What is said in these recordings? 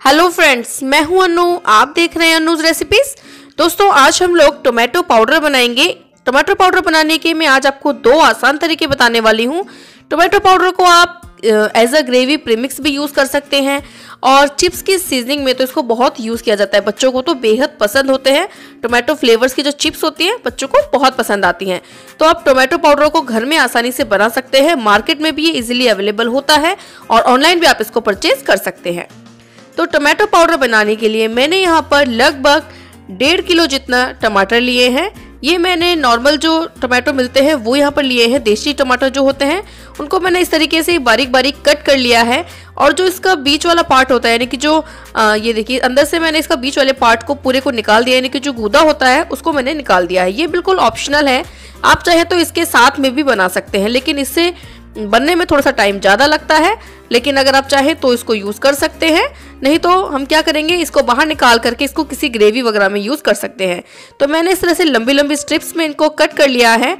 Hello friends मैं हूँ अनु। आप देख रहे हैं अनुज रेसिपीज़ दोस्तों, आज हम लोग टोमेटो पाउडर बनाएँगे। टोमेटो पाउडर बनाने के मैं आज आपको दो आसान तरीके बताने वाली हूँ। टोमेटो पाउडर को आप एज अ ग्रेवी प्रीमिक्स भी यूज़ कर सकते हैं। और चिप्स की सीजनिंग में तो इसको बहुत यूज़ किया जाता है। बच्चों को तो बेहद पसंद होते हैं। टोमेटो फ्लेवर्स की जो चिप्स होती हैं, बच्चों को बहुत पसंद आती हैं। तो आप टोमेटो पाउडर को घर में आसानी से बना सकते हैं। मार्केट में भी ये इजीली अवेलेबल होता है। और ऑनलाइन भी आप इसको परचेज कर सकते हैं। तो टमाटो पाउडर बनाने के लिए मैंने यहाँ पर लगभग डेढ़ किलो जितना टमाटर लिए हैं। ये मैंने नॉर्मल जो टमाटो मिलते हैं वो यहाँ पर लिए हैं। देसी टमाटर जो होते हैं उनको मैंने इस तरीके से बारीक बारीक कट कर लिया है। और जो इसका बीच वाला पार्ट होता है यानी कि जो आ, ये देखिए अंदर से मैंने इसका बीच वाले पार्ट को पूरे को निकाल दिया यानी कि जो गूदा होता है उसको मैंने निकाल दिया है। ये बिल्कुल ऑप्शनल है। आप चाहे तो इसके साथ में भी बना सकते हैं लेकिन इससे बनने में थोड़ा सा टाइम ज़्यादा लगता है लेकिन अगर आप चाहें तो इसको यूज़ कर सकते हैं। नहीं तो हम क्या करेंगे इसको बाहर निकाल करके इसको किसी ग्रेवी वगैरह में यूज़ कर सकते हैं। तो मैंने इस तरह से लंबी लंबी स्ट्रिप्स में इनको कट कर लिया है।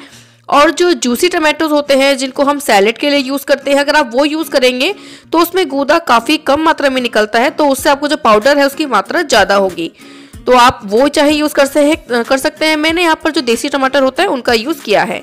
और जो जूसी टमाटोज होते हैं जिनको हम सैलेड के लिए यूज़ करते हैं अगर आप वो यूज़ करेंगे तो उसमें गूदा काफ़ी कम मात्रा में निकलता है तो उससे आपको जो पाउडर है उसकी मात्रा ज़्यादा होगी। तो आप वो चाहे यूज़ कर, कर सकते हैं। मैंने यहाँ पर जो देसी टमाटर होता है उनका यूज़ किया है।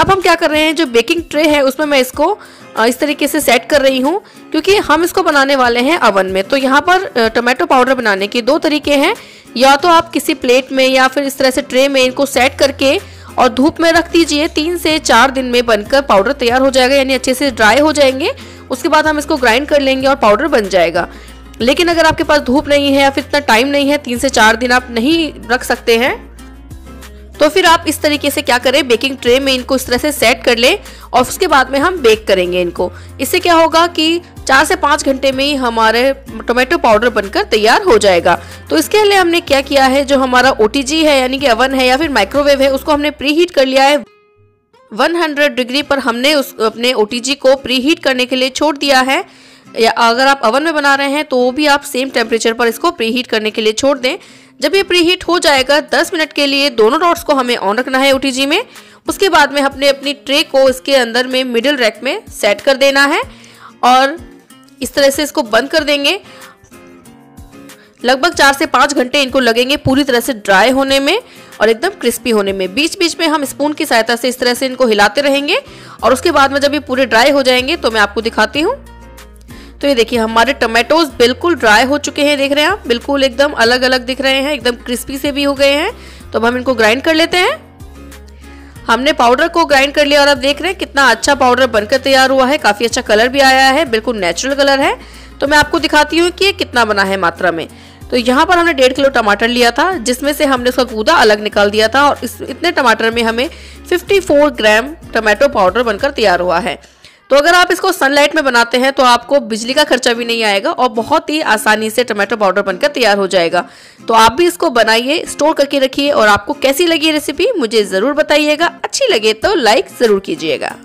अब हम क्या कर रहे हैं, जो बेकिंग ट्रे है, उसमें मैं इसको इस तरीके से सेट कर रही हूँ, क्योंकि हम इसको बनाने वाले हैं अवन में। तो यहाँ पर टोमेटो पाउडर बनाने के दो तरीके हैं। या तो आप किसी प्लेट में या फिर इस तरह से ट्रे में इनको सेट करके और धूप में रख दीजिए, तीन से चार दिन में बनकर पाउडर तैयार हो जाएगा, यानी अच्छे से ड्राई हो जाएँगे। उसके बाद हम इसको ग्राइंड कर लेंगे और पाउडर बन जाएगा। लेकिन अगर आपके पास धूप नहीं है या फिर इतना टाइम नहीं है, तीन से चार दिन आप नहीं रख सकते हैं तो फिर आप इस तरीके से क्या करें बेकिंग ट्रे में इनको इस तरह से सेट कर लें और उसके बाद में हम बेक करेंगे इनको। इससे क्या होगा कि चार से पाँच घंटे में ही हमारे टोमेटो पाउडर बनकर तैयार हो जाएगा। तो इसके लिए हमने क्या किया है, जो हमारा ओटीजी है, यानी कि अवन है या फिर माइक्रोवेव है, उसको हमने प्री हीट कर लिया है। 100 डिग्री पर हमने उस, अपने ओटीजी को प्री हीट करने के लिए छोड़ दिया है। या अगर आप अवन में बना रहे हैं तो वो भी आप सेम टेम्परेचर पर इसको प्री हीट करने के लिए छोड़ दें। जब ये प्री हीट हो जाएगा 10 मिनट के लिए दोनों डॉट्स को हमें ऑन रखना है ओटीजी में। उसके बाद में हमने अपनी ट्रे को इसके अंदर में मिडिल रैक में सेट कर देना है और इस तरह से इसको बंद कर देंगे। लगभग चार से पाँच घंटे इनको लगेंगे पूरी तरह से ड्राई होने में और एकदम क्रिस्पी होने में। बीच बीच में हम स्पून की सहायता से इस तरह से इनको हिलाते रहेंगे और उसके बाद में जब ये पूरे ड्राई हो जाएँगे तो मैं आपको दिखाती हूँ। तो ये देखिए, हमारे टोमेटोज बिल्कुल ड्राई हो चुके हैं, देख रहे हैं आप? बिल्कुल एकदम अलग अलग दिख रहे हैं, एकदम क्रिस्पी से भी हो गए हैं। तो अब हम इनको ग्राइंड कर लेते हैं। हमने पाउडर को ग्राइंड कर लिया और अब देख रहे हैं कितना अच्छा पाउडर बनकर तैयार हुआ है, काफ़ी अच्छा कलर भी आया है, बिल्कुल नेचुरल कलर है। तो मैं आपको दिखाती हूँ कि ये कितना बना है मात्रा में। तो यहाँ पर हमने डेढ़ किलो टमाटर लिया था, जिसमें से हमने उसका गूदा अलग निकाल दिया था और इस, इतने टमाटर में हमें 54 ग्राम टमाटो पाउडर बनकर तैयार हुआ है। तो अगर आप इसको सनलाइट में बनाते हैं तो आपको बिजली का खर्चा भी नहीं आएगा और बहुत ही आसानी से टमाटो पाउडर बनकर तैयार हो जाएगा। तो आप भी इसको बनाइए स्टोर करके रखिए और आपको कैसी लगी रेसिपी मुझे ज़रूर बताइएगा। अच्छी लगे तो लाइक ज़रूर कीजिएगा।